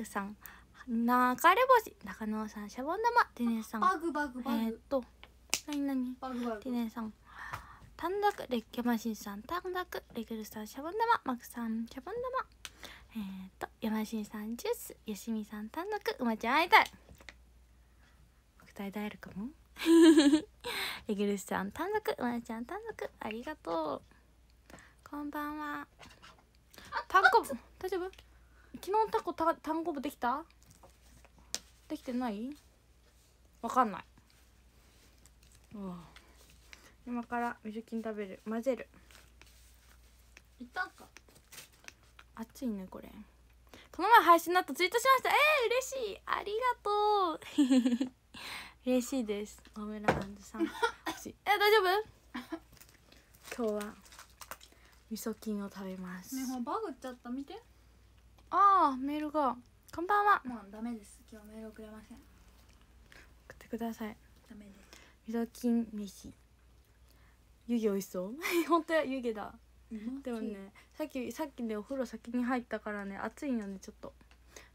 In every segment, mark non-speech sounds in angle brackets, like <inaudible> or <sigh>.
クさん流れ星中野さんシャボン玉テネさん。バグバグバグ、えー、っと何何？バグバグ。テネさん。短冊レッキャマシンさん。短冊レグルさん。シャボン玉マクさん。シャボン玉。えー、っと山新さんジュース。よしみさん短冊。うまちゃん会いたい。歌いたえるかも？<laughs> レグルさん短冊。うまちゃん短冊。ありがとう。こんばんは。単語部大丈夫？昨日タコた単語部できた？できてない？わかんない。うん。今から水菌食べる。混ぜる。いったんか？熱いねこれ。この前配信になったツイートしました。えー、嬉しい。ありがとう。<laughs> 嬉しいです。オメラアンドさん。<laughs> え大丈夫？今日は味噌菌を食べます、ねほらバグっちゃった。見てああメールが。こんばんは。もうダメです。今日メール送れません。送ってください。ダメです。味噌菌飯。湯気美味しそう。<laughs> 本当や湯気だ。でもねさっきさっきでお風呂先に入ったからね暑いよねちょっと。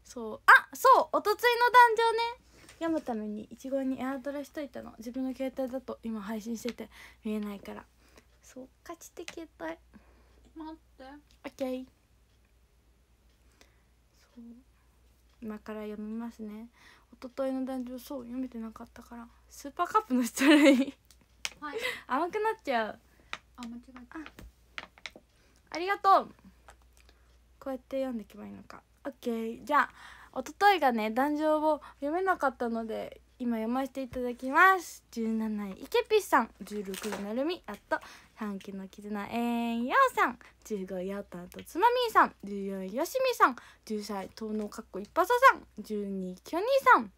そう。あそう！おとついの壇上ね。読むためにいちごにエアドレしといたの。自分の携帯だと今配信してて見えないから。そう。勝ちて携帯。待って。オッケー今から読みますね。おとといの壇上そう読めてなかったから。スーパーカップのしたらいいはい。甘くなっちゃう。あ間違えた。あ。りがとう。こうやって読んでいけばいいのか。オッケー。じゃあおとといがね壇上を読めなかったので今読ませていただきます。17位イケピスさん。16位なるみ。あと3期の絆えんようさん。15位やったとつまみーさん。14位よしみさん。13位東能かっこ一発さん。12位きょにーさん。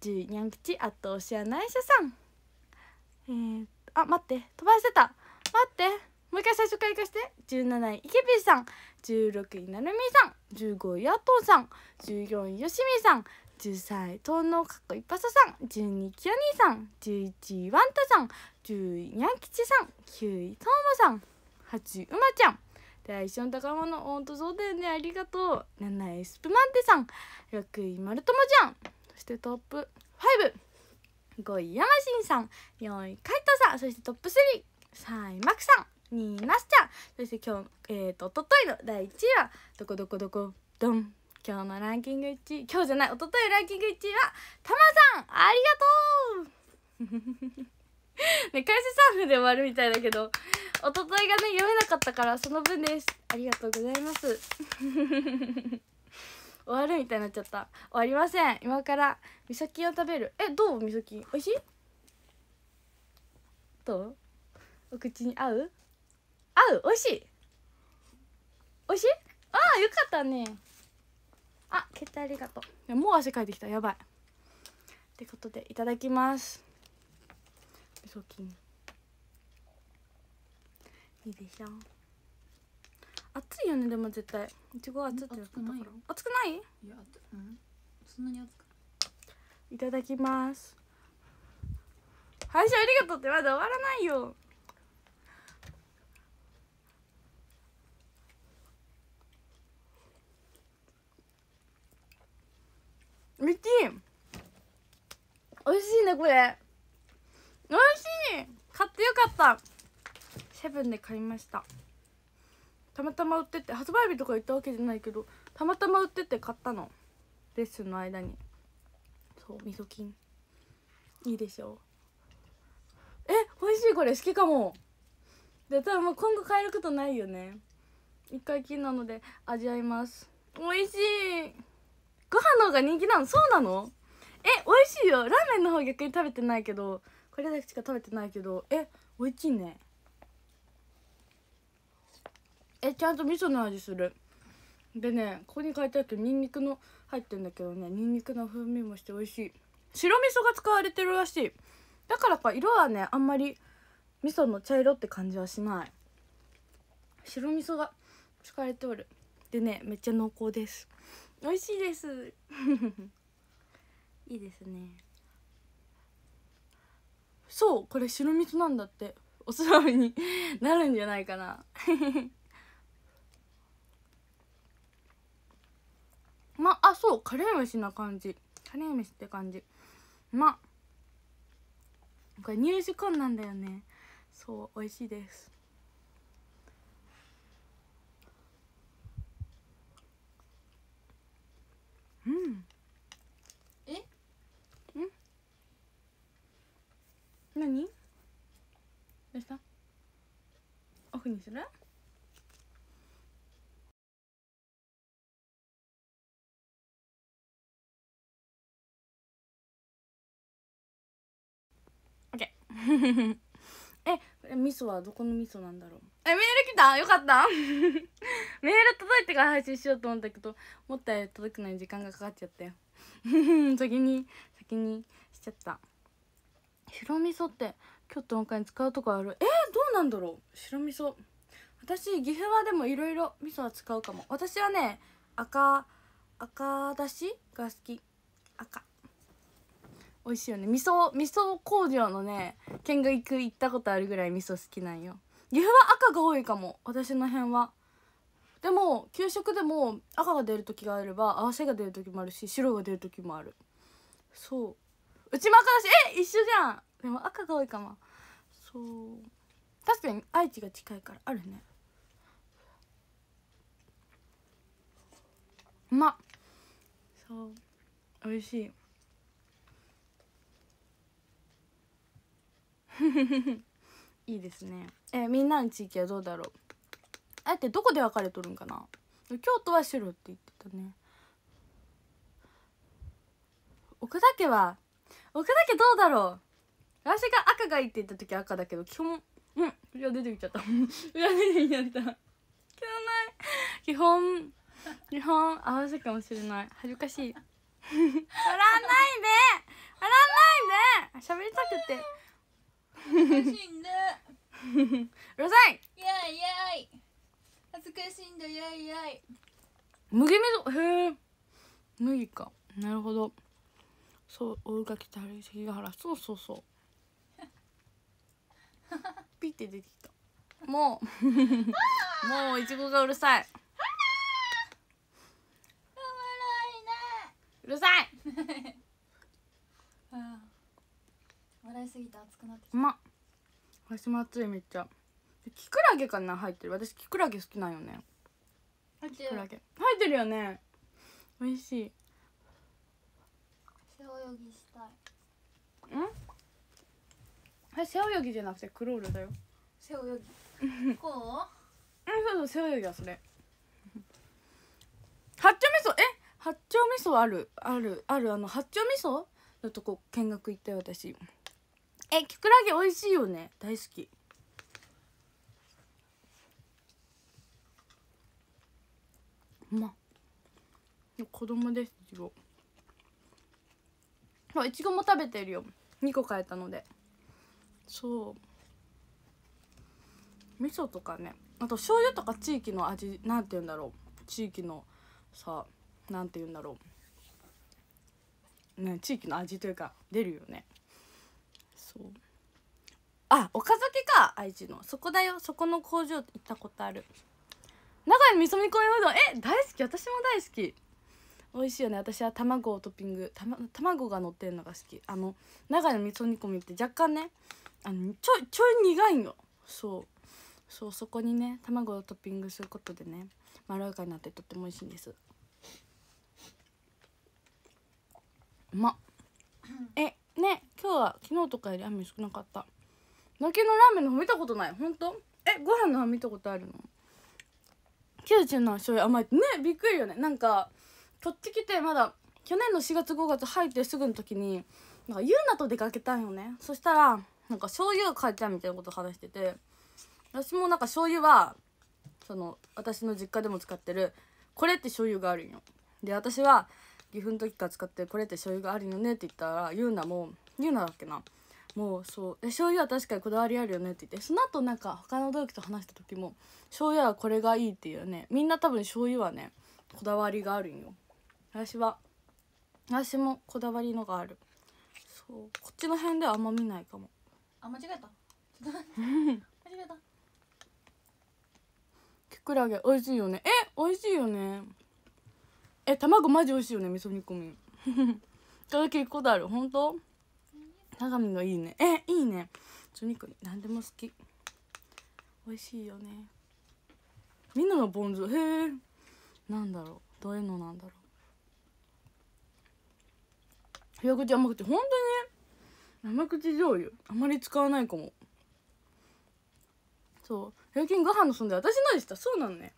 10位にゃん吉あとおしやないしゃさん。えー、あ待って。飛ばしてた。待って。もう一回最初からいかして。17位イケピーさん。16位なるみさん。15位やとんさん。14位よしみさん。13位東能かっこ一発ささん。12位きよにさん。11位ワンタさん。10位にゃん吉さん。9位とうもさん。8位うまちゃん。で一緒の宝物ほんとそうだよね。ありがとう。7位スプマンテさん。6位まるともちゃん。そしてトップ55位ヤマシンさん。4位カイトさん。そしてトップ33位マクさん。2位ナスちゃん。そして今日えー、とおとといの第1位はどこどこどこドン。今日のランキング1位今日じゃないおとといランキング1位はたまさんありがとう。<laughs> ね開始3分で終わるみたいだけどおとといがね読めなかったからその分です。ありがとうございます。<laughs> 終わるみたいになっちゃった。終わりません。今から味噌菌を食べる。えどう味噌菌美味しい？どう？お口に合う？合う？美味しい？美味しい？ああよかったね。あ決定ありがとう。もう汗かいてきた。やばい。ってことでいただきます。味噌菌いいでしょ。熱いよねでも絶対。いちご熱ってなかったから。熱くない？くない。いやうんそんなに熱くいただきます。配信ありがとうってまだ終わらないよめっちゃい。い美味しいねこれ。美味しい。買ってよかった。セブンで買いました。たまたま売ってて発売日とか行ったわけじゃないけどたまたま売ってて買ったの。レッスンの間に。そう味噌菌。いいでしょえ美味しいこれ。好きかも。で多分もう今後買えることないよね。一回きりなので味わいます。美味しい。ご飯の方が人気なの？そうなの？え美味しいよ。ラーメンの方逆に食べてないけど。これだけしか食べてないけど。え美味しいね。えちゃんと味噌の味する。でねここに書いてあるけどニンニクの入ってんだけどね。ニンニクの風味もして美味しい。白味噌が使われてるらしい。だからか色はねあんまり味噌の茶色って感じはしない。白味噌が使われておる。でねめっちゃ濃厚です。美味しいです。<laughs> いいですね。そうこれ白味噌なんだって。おつまみになるんじゃないかな。<laughs> まあそうカレー飯な感じ。カレー飯って感じ。まこれ入手困難だよね。そう美味しいですうん。え？何？どうした？オフにする？オッケー。<laughs> え味噌はどこの味噌なんだろう？えメール来た？よかった？<laughs> メール届いてから配信しようと思ったけど思ったより届くのに時間がかかっちゃったよ <laughs> 先に先にしちゃった。白味噌って京都の他に使うとこある？えー、どうなんだろう？白味噌。私岐阜はでもいろいろ味噌は使うかも。私はね赤赤だしが好き。赤。美味しいよね。味噌味噌工場のね見学行ったことあるぐらい味噌好きなんよ。岐阜は赤が多いかも。私の辺は。でも給食でも赤が出る時があれば合わせが出る時もあるし白が出る時もある。そう。うちも赤だしえ一緒じゃん。でも赤が多いかも。そう。確かに愛知が近いからあるね。うまっ。そう。美味しい。<laughs> いいですね。えみんなの地域はどうだろう？あえてどこで分かれとるんかな？京都は白って言ってたね。奥田家は？奥田家どうだろう？私が赤がいいって言った時は赤だけど基本うんいや出てきちゃった。<laughs> いや出てきちゃった。汚い。基本基本合わせかもしれない。恥ずかしい。<laughs> 笑わないで。笑わないで。喋りたくて。恥ずかしいんだ <laughs> うるさい。イエイイエイ。恥ずかしいんだイエイイエイ。麦味噌へえ麦か。なるほど。そう大垣と春関ヶ原。そうそうそう。<laughs> ピッて出てきた。もう。<laughs> もういちごがうるさい。うるさい。あ笑いすぎて熱くなってきうまっ。私も熱いめっちゃ。でキクラゲかな？入ってる。私キクラゲ好きなんよね。たキクラゲ。入ってるよね。美味しい。背泳ぎしたい。ん？あれ背泳ぎじゃなくてクロールだよ。背泳ぎ。<laughs> こう？んそうそう背泳ぎはそれ。八丁味噌？え？八丁味噌ある？あるあるあの八丁味噌？のとこ見学行ったよ私えきくらげ美味しいよね。大好き。うま。っ子供ですいちごいちごも食べてるよ。2個買えたので。そう。味噌とかね。あと醤油とか地域の味なんて言うんだろう。地域のさなんて言うんだろう。ね地域の味というか出るよね。そう。あ岡崎か愛知の。そこだよ。そこの工場行ったことある。中に味噌煮込みうどん。え大好き。私も大好き。美味しいよね。私は卵をトッピング。た、ま、卵が乗ってるのが好き。あの長野味噌煮込みって若干ねあのちょいちょい苦いの。そう。そうそこにね卵をトッピングすることでねまろやかになってとっても美味しいんです。うまっ。え今日は昨日とかより雨少なかった。泣きのラーメンの方見たことない？本当？えご飯の方見たことあるの？90の醤油甘い。ってねびっくりよね。なんかこっち来てまだ去年の4月5月入ってすぐの時になんかユーナと出かけたんよね。そしたらなんか醤油が買えちゃうみたいなこと話してて私もなんか醤油はその私の実家でも使ってるこれって醤油があるんよ。で私は岐阜の時から使ってるこれって醤油があるよねって言ったらユーナもユーナだっけな。もうそう。で醤油は確かにこだわりあるよねって言って。その後なんか他の同期と話した時も醤油はこれがいいっていうね。みんな多分醤油はねこだわりがあるんよ。私は。私もこだわりのがある。そう。こっちの辺ではあんま見ないかも。あ間違えた。間違えた。<laughs> きくらげ美味しいよね。え美味しいよね。え卵マジ美味しいよね味噌煮込み。<laughs> いただきることある。本当？相模がいいね。えいいね。味噌煮込み何でも好き。美味しいよね。みんなのポン酢へえ。なんだろう。どういうのなんだろう。早口甘口本当に甘口醤油。あまり使わないかも。そう。平均ご飯のそんで私のでした。そうなのね。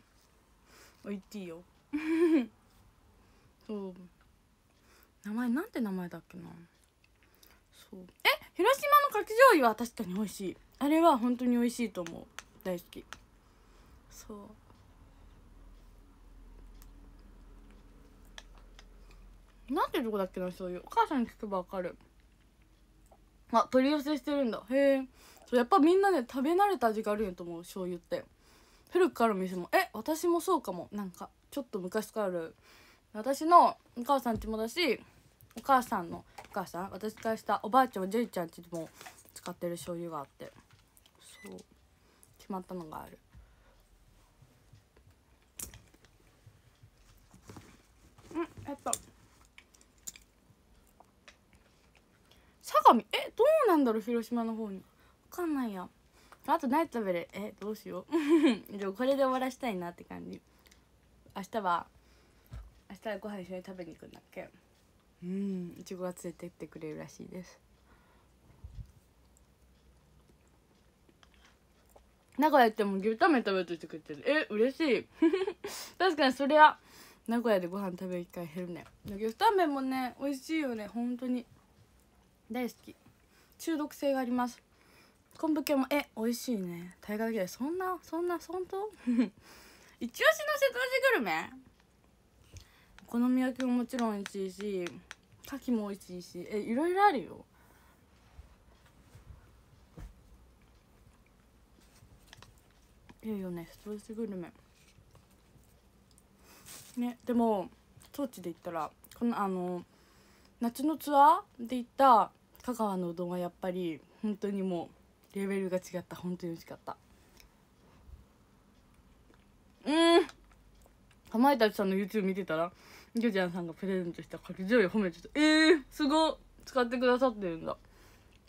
言っていいよ。<laughs> そう。名前なんて名前だっけな。そう。え広島のかき醤油は確かに美味しい。あれは本当に美味しいと思う。大好き。そう。なんていうとこだっけな醤油お母さんに聞けばわかる。あ取り寄せしてるんだ。へえ。やっぱみんなね食べ慣れた味があるんやと思う醤油って。古くからの店も。え私もそうかも。なんかちょっと昔からある。私のお母さんちもだしお母さんのお母さん私からしたおばあちゃんおじいちゃんちも使ってる醤油があってそう決まったのがある。うんえっと相模？えどうなんだろう広島の方に。分かんないや。あと何食べる？えどうしよう。<laughs> でもこれで終わらしたいなって感じ。明日は明日はご飯一緒に食べに行くんだっけ？うんいちごが連れてってくれるらしいです。名古屋行っても牛タン麺食べるとしてくれてる。え嬉しい。<laughs> 確かにそりゃ名古屋でご飯食べる機会減るね。牛タン麺もね美味しいよね。本当に。大好き。中毒性があります。昆布系もえ美味しいね。大河嫌いそんなそんな本当 <laughs> 一押しの瀬戸内グルメ？お好み焼きももちろん美味しいし牡蠣も美味しいし。えいろいろあるよ。いいよね瀬戸内グルメ。ねでも当地で言ったらこのあの夏のツアーで行った香川のうどんはやっぱり本当にもうレベルが違った。本当に美味しかった。うん。かまいたちさんの YouTube 見てたらジョジャンさんがプレゼントしたかき醤油褒めてたえー、すごい。使ってくださってるんだ。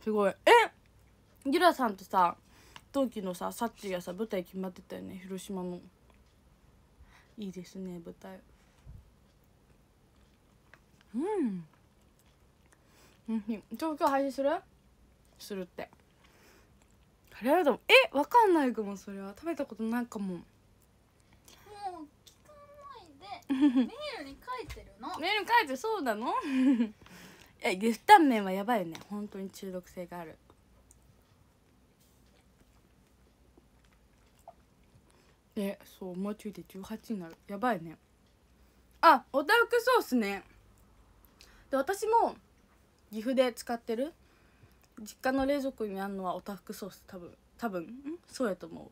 すごい。えギュラさんとさ同期のさサッチがさ舞台決まってたよね。広島の。いいですね舞台。うん。うん。東京配信する？するって。カレーうえわかんないかもそれは。食べたことないかももう聞かないでメールに書いてるの？メール書いてそうなの？<laughs> え岐阜タンメンはやばいよね。本当に中毒性がある。えそうもうちょいで18になる。やばいね。あおたふくソースね。で私も岐阜で使ってる。実家の冷蔵庫にあるのはおたふくソース多分。多分。ん？そうやと思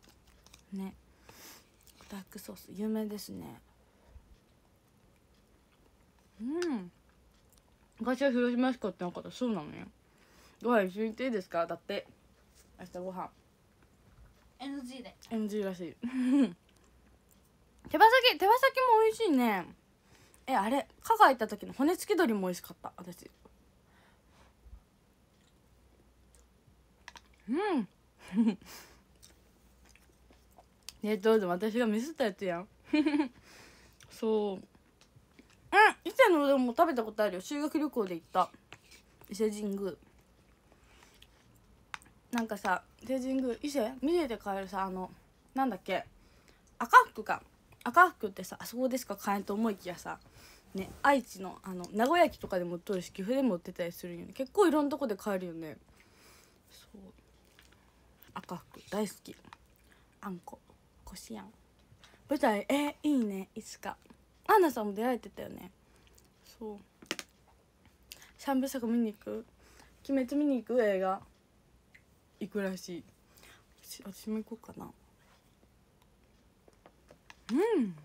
う。ね。おたふくソース有名ですねうん。昔は広島しか売ってなかった。そうなのよ。ご飯一緒に行っていいですか？だって。明日ご飯。NG で。NG らしい。<laughs> 手羽先手羽先も美味しいね。えあれ香川行った時の骨付き鶏も美味しかった。私。うん。<laughs> ねどうぞ。私がミスったやつやん。<laughs> そう。うん伊勢のうどんも食べたことあるよ。修学旅行で行った。伊勢神宮。なんかさ伊勢神宮伊勢見せて帰るさあのなんだっけ赤福か。赤福ってさあそこでしか買えんと思いきやさね愛知のあの名古屋駅とかでも売っとるし岐阜でも売ってたりするよね。結構いろんなとこで買えるよね。そう。赤福大好き。あんここしあん。舞台えいいねいつか。アンナさんも出会えてたよね。そう。三部作見に行く？鬼滅見に行く映画？行くらしい。私私も行こうかな。うん。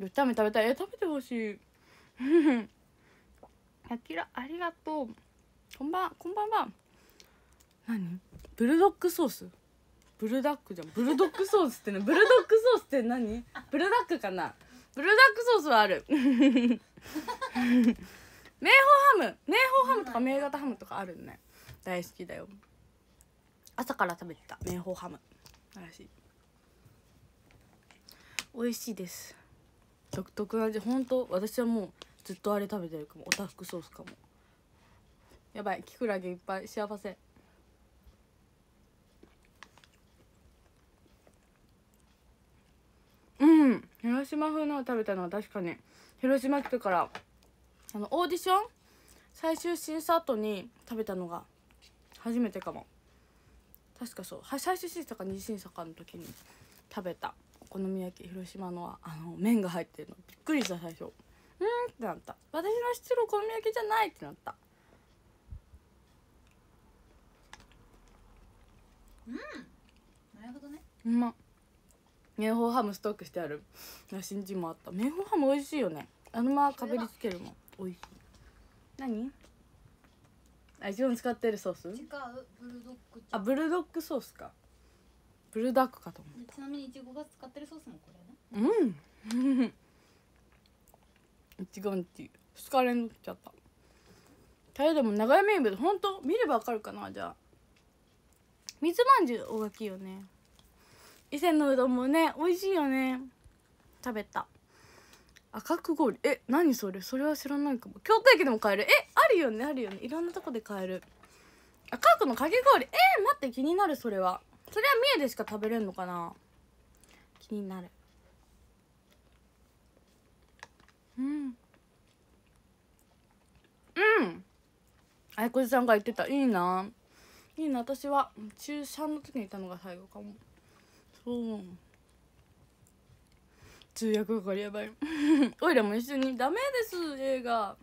よっため食べたい？え食べてほしい。あきらありがとう。こんばんこんばんは。何？ブルドッグソース？ブルダックじゃん。ブルドッグソースってねブルドッグソースって何？ブルダックかな？ブルダックソースはある。明宝ハム。明宝ハムとか明型ハムとかあるね。大好きだよ。朝から食べてた。明宝ハム。らしい。美味しいです。独特な味。本当私はもうずっとあれ食べてるかも。オタフクソースかも。やばい。キクラゲいっぱい。幸せうん広島風のを食べたのは確かに。広島来てからあのオーディション最終審査後に食べたのが初めてかも。確かそう。は最終審査か二次審査かの時に食べた。お好み焼き広島のはあの麺が入ってるの。びっくりした最初。うんってなった。私の知ってるお好み焼きじゃないってなった。なるほどね。うまっ明宝ハムストックしてある。信じもあった。明宝ハム美味しいよね。あのままかぶりつけるもん。美味しい。何？あ一番使ってるソース？違う。ブルドッグあブルドッグソースか。ブルダックかと思でちなみにいちごが使ってるソースもこれねううん。いちごんち2日連続ちゃった。タイでも長屋名物。ほんと見ればわかるかなじゃあ。水まんじゅう大きいよね伊勢のうどんもね美味しいよね。食べた。赤く氷。え何それ？それは知らないかも。京都駅でも買える？えあるよね。あるよね。いろんなとこで買える。赤くのかき氷。えー、待って気になるそれは。それは三重でしか食べれんのかな？気になる。うん。うん。あいこじさんが言ってた。いいな。いいな。私は中3の時にいたのが最後かも。そう通訳係やばい。<laughs> おいらも一緒にダメです。映画。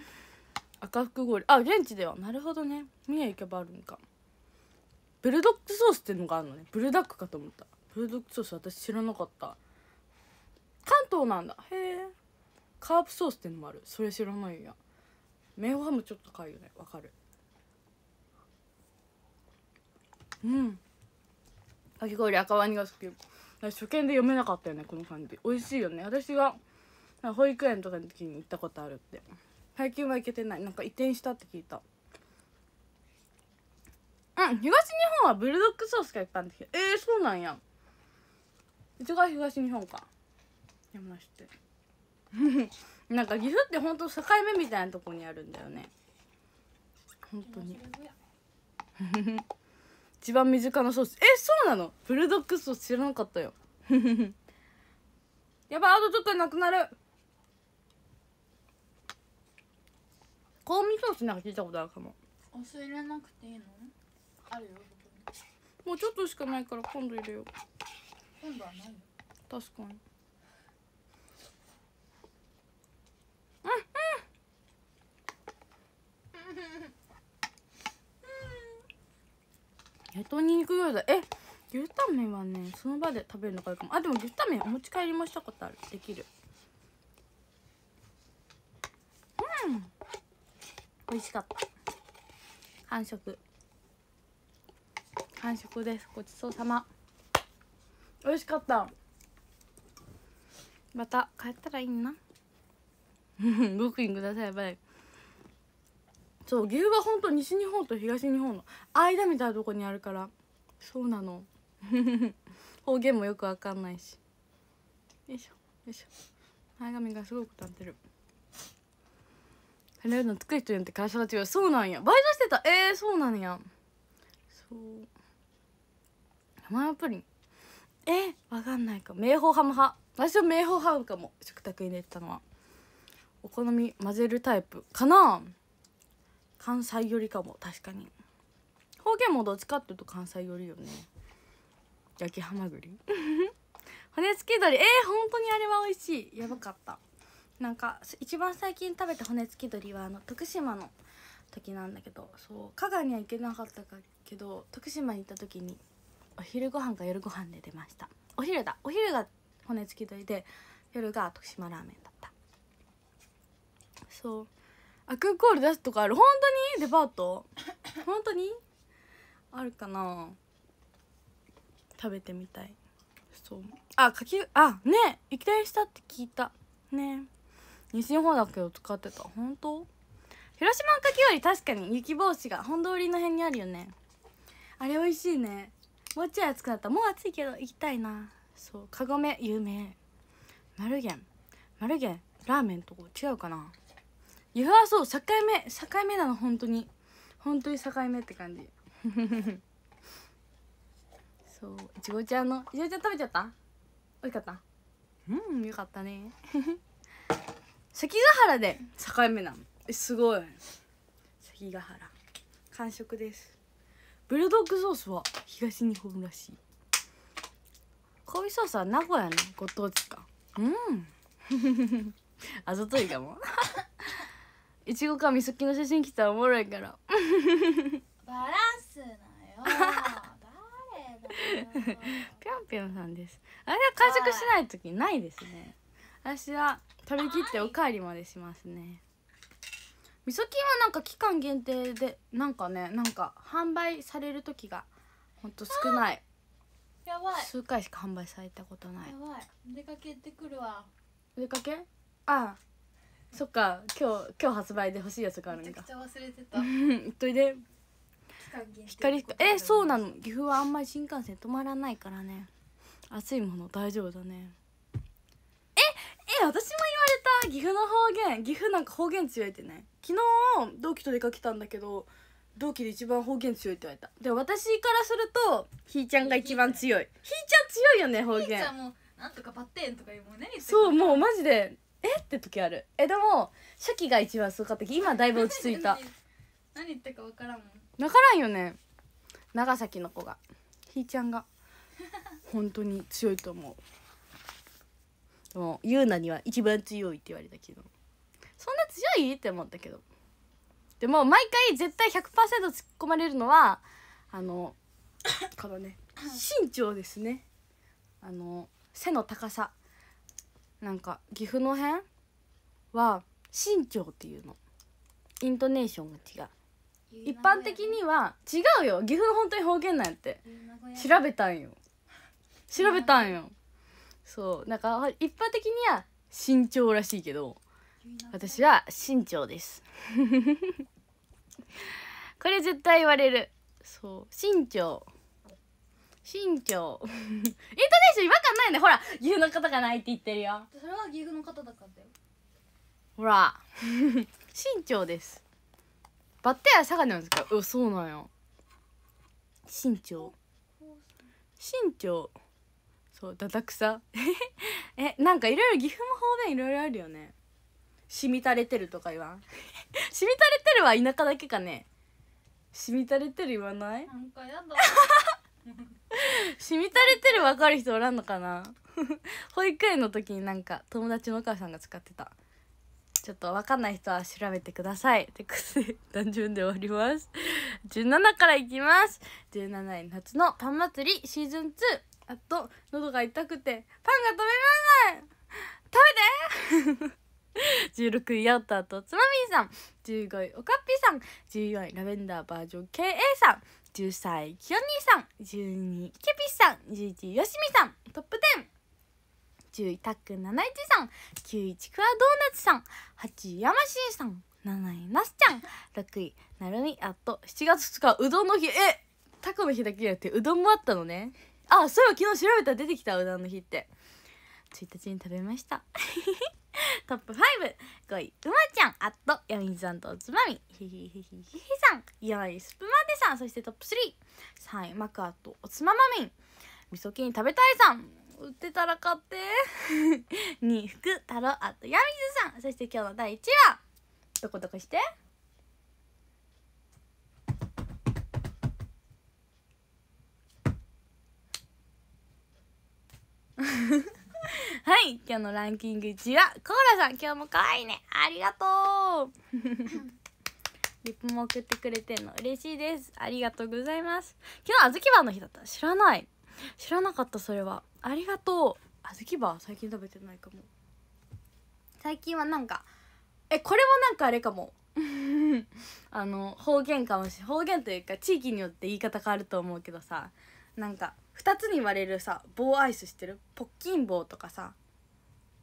<laughs> 赤福氷あ現地では。なるほどね。三重行けばあるんか。ブルドックソースってのがあるのね。ブルダックかと思った。ブルドックソース私知らなかった。関東なんだ。へえ。カープソースってのもある。それ知らないや。メイハムちょっと高いよね。わかる。うん。かき氷赤ワニが好き。初見で読めなかったよねこの感じ。美味しいよね。私が保育園とかの時に行ったことあるって。最近は行けてない。なんか移転したって聞いた。うん東日本はブルドックソースが一般的えー、そうなんや。うちが東日本か。やまして。<laughs> なんか岐阜ってほんと境目みたいなとこにあるんだよね。本当に <laughs> 一番身近なソース。えそうなの？ブルドッグソース知らなかったよ。<laughs> やばいあとちょっとでなくなる。香味ソースなんか聞いたことあるかも。お酢入れなくていいの？あるよもうちょっとしかないから今度入れよう。今度はないよ。確かに。え <laughs> っとにんにく餃子え牛タン麺はねその場で食べるのがいいかも。あでも牛タン麺お持ち帰りもしたことある。できる。うん。美味しかった。完食。完食です。ごちそうさま。美味しかった。また帰ったらいいな。<laughs> ブッキングください。バイ。そう岐阜はほんと西日本と東日本の間みたいなとこにあるから。そうなの。<laughs> 方言もよくわかんないし。よいしょよいしょ。前髪がすごく立ってる。カレーうどん作る人によって会社が違うそうなんや。バイトしてた。えー、そうなんや。そう。山プリン。えー、わかんないか明宝ハム派。私は明宝ハムかも。食卓に入れてたのは。お好み混ぜるタイプかな。関西寄りかも確かに。方言もどっちかっていうと関西寄りよね。焼きハマグリ。<laughs> 骨付き鶏。えー、本当にあれは美味しい。やばかった。なんか一番最近食べた骨付き鶏はあの徳島の時なんだけどそう香川には行けなかったかけど徳島に行った時にお昼ご飯か夜ご飯で出ました。お昼だ。お昼が骨付き鶏で夜が徳島ラーメンだった。そう。アクコール出すとかある。本当に？デパート？<laughs> 本当に？あるかな？食べてみたい。普そう。あかきあね。行きたいしたって聞いた。ね。西日本だけど使ってた。本当？広島のかき氷確かに。雪帽子が本通りの辺にあるよね。あれ美味しいね。もうちょい暑くなったもう暑いけど行きたいな。そう。カゴメ有名。マルゲン。マルゲンラーメンとこ違うかな湯葉はそう境目境目なの本当に。本当に境目って感じ。<laughs> そういちごちゃんのいちごちゃん食べちゃった？美味しかった？うんよかったね。<laughs> 関ヶ原で境目なの。えすごい。関ヶ原。完食です。ブルドッグソースは東日本らしい。香味ソースは名古屋のご当地か。うん。<laughs> あざといかもいちごかみそきの写真来たらおもろいから。バランスなよ。誰だよ。ぴょんぴょんさんです。あれは完食しない時ないですね。私は食べきっておかわりまでしますね。みそきんはなんか期間限定でなんかねなんか販売される時がほんと少ない。やばい。数回しか販売されたことない。やばい。出かけてくるわ。お出かけ？ああそっか今日今日発売で欲しいやつがあるんだ。めちゃくちゃ忘れてた。うんといで？期間限定。光光えそうなの。岐阜はあんまり新幹線止まらないからね。暑いもの大丈夫だね。ええ私も言われた。岐阜の方言。岐阜なんか方言強いってね。昨日同期と出かけたんだけど同期で一番方言強いって言われた。でも私からするとひーちゃんが一番強い。ひーちゃん。強いよね方言。ひーちゃんもなんとかバッテンとか言うもんねそうもうまマジでえ？って時ある。えでも初期が一番すごかったけど今だいぶ落ち着いた。<laughs> 何言ってるかわからんもん。分からんよね。長崎の子が。ひーちゃんが。<laughs> 本当に強いと思う。でもユーナには一番強いって言われたけど。そんな強い？って思ったけど。でも毎回絶対100%突っ込まれるのはあの <laughs> このね身長ですね。あの背の高さなんか岐阜の辺は身長っていうの。イントネーションが違う。一般的には違うよ。岐阜の本当に方言なんやって調べたんよ。調べたんよ。そう。なんか一般的には身長らしいけど私は身長です。<laughs> これ絶対言われる。そう。身長身長 <laughs> イントネーション違和感ないね。ほら岐阜の方がないって言ってるよ。それは岐阜の方だからだよ。ほら。<laughs> 身長です。バッテは佐賀なんですか？うそうなんよ身長身長そうだだくさ。<laughs> えなんかいろいろ岐阜の方面いろいろあるよね。しみたれてるとか言わん？しみたれてるは田舎だけかね。しみたれてる言わない？なんかやだしみたれてる分かる人おらんのかな？<laughs> 保育園の時になんか友達のお母さんが使ってた。ちょっと分かんない人は調べてくださいってことで単純で終わります。17からいきます。17位夏のパン祭りシーズン2あと喉が痛くてパンが食べられない食べて16位ヤッターとつまみーさん。15位おかっぴさん。14位ラベンダーバージョン KA さん。13位きよにーさん12位ケピさん11位よしみさんトップ10 10位たっくん7一さん9位ちくわドーナツさん8位やましんさん7位なすちゃん。6位なるみあと7月2日うどんの日。えタコの日だけじゃなくてうどんもあったのね。あそういえば昨日調べたら出てきたうどんの日って。1日に食べました。<laughs> トップ55位うまちゃん。あとやみさんとおつまみ。ひひひひひひさん。4位スプマデさん。そしてトップ33位マクアとおつままみん。みそきん食べたいさん。売ってたら買って。2位福太郎あとやみずさん。そして今日の第1位は。どこどこして？フ <laughs> フはい今日のランキング1位はコーラさん。今日も可愛いね。ありがとう。<laughs> リップも送ってくれてんの嬉しいです。ありがとうございます。昨日あずきバーの日だった。知らない。知らなかったそれは。ありがとう。あずきバー最近食べてないかも。最近はなんかえこれもなんかあれかも。<laughs> あの方言かもし方言というか地域によって言い方変わると思うけどさ。なんか2つに割れるさ棒アイスしてる？ポッキン棒とかさ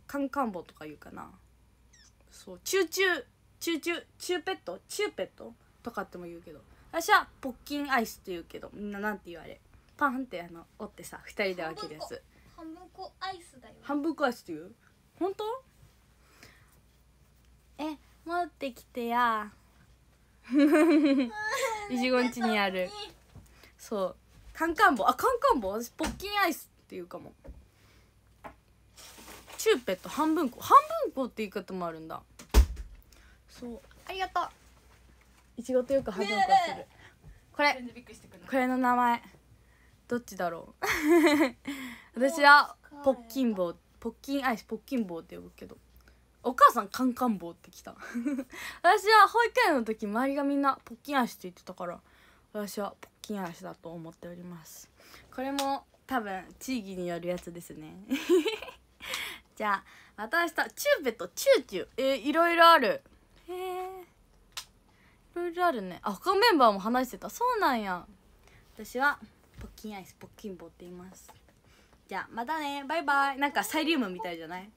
カンカン棒とか言うかな。そうチューチューチューチューチューペット？チューペット？とかっても言うけど。私はポッキンアイスって言うけどみんななんて言われパンってあの折ってさ2人で分けるやつ。半分こアイスだよ。半分アイスって言う？本当？え持ってきてや。いちごんちにある。そうカンカン棒あカンカン棒私ポッキンアイスっていうかも。チューペット半分こ。半分こって言い方もあるんだ。そう。ありがとう。いちごとよく半分こする、ねこれ。これの名前。どっちだろう？<laughs> 私はポッキン棒ポッキンアイスポッキン棒って呼ぶけど。お母さんカンカン棒ってきた。<laughs> 私は保育園の時周りがみんなポッキンアイスって言ってたから私はポッキンアイスだと思っております。これも多分地域によるやつですね。<laughs> じゃあ私とチューペットチューチュー。えー、いろいろある。へえいろいろあるね。あ他メンバーも話してた。そうなんや。私はポッキンアイスポッキン棒って言います。じゃあまたね。バイバイ。なんかサイリウムみたいじゃない？